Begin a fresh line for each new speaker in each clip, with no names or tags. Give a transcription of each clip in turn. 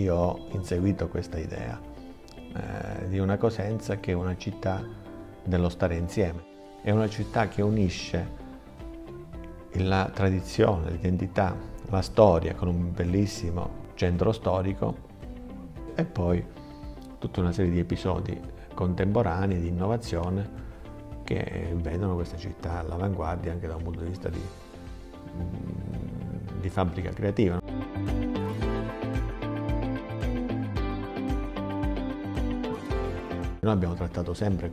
io ho inseguito questa idea eh, di una Cosenza che è una città dello stare insieme, è una città che unisce la tradizione, l'identità, la storia con un bellissimo centro storico e poi tutta una serie di episodi contemporanei di innovazione che vedono questa città all'avanguardia anche da un punto di vista di, di fabbrica creativa. Noi abbiamo trattato sempre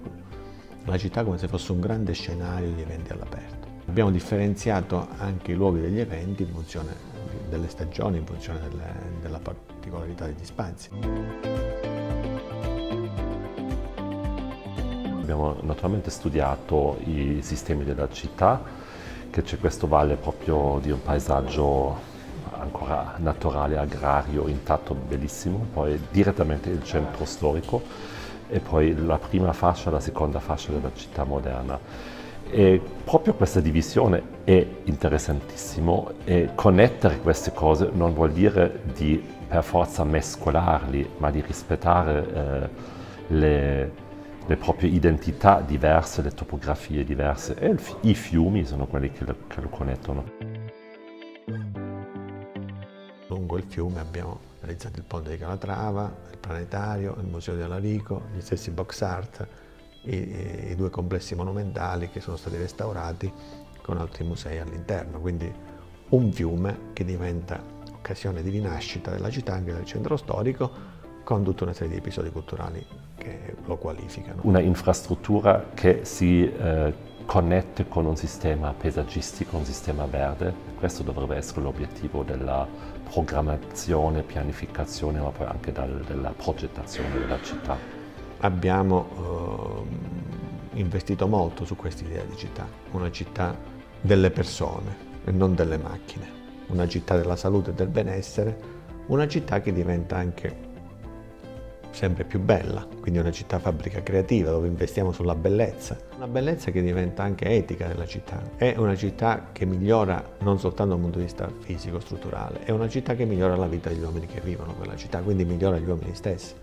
la città come se fosse un grande scenario di eventi all'aperto. Abbiamo differenziato anche i luoghi degli eventi in funzione delle stagioni, in funzione delle, della particolarità degli spazi.
Abbiamo naturalmente studiato i sistemi della città, che c'è questo valle proprio di un paesaggio ancora naturale, agrario, intatto, bellissimo, poi direttamente il centro storico e poi la prima fascia, la seconda fascia della città moderna. E proprio questa divisione è interessantissimo e connettere queste cose non vuol dire di per forza mescolarli, ma di rispettare eh, le, le, proprie identità diverse, le topografie diverse e i fiumi sono quelli che lo, che lo connettono.
Lungo il fiume abbiamo realizzato il ponte di Calatrava, il planetario, il museo di Alarico, gli stessi box art, i, i due complessi monumentali che sono stati restaurati con altri musei all'interno, quindi un fiume che diventa occasione di rinascita della città, anche del centro storico, con tutta una serie di episodi culturali che lo qualificano.
Una infrastruttura che si eh, connette con un sistema paesaggistico, un sistema verde, questo dovrebbe essere l'obiettivo della programmazione, pianificazione, ma poi anche dal, della progettazione della città.
Abbiamo eh, investito molto su questa idea di città, una città delle persone e non delle macchine, una città della salute e del benessere, una città che diventa anche sempre più bella, quindi una città fabbrica creativa dove investiamo sulla bellezza, una bellezza che diventa anche etica della città, è una città che migliora non soltanto dal punto di vista fisico, strutturale, è una città che migliora la vita degli uomini che vivono quella città, quindi migliora gli uomini stessi.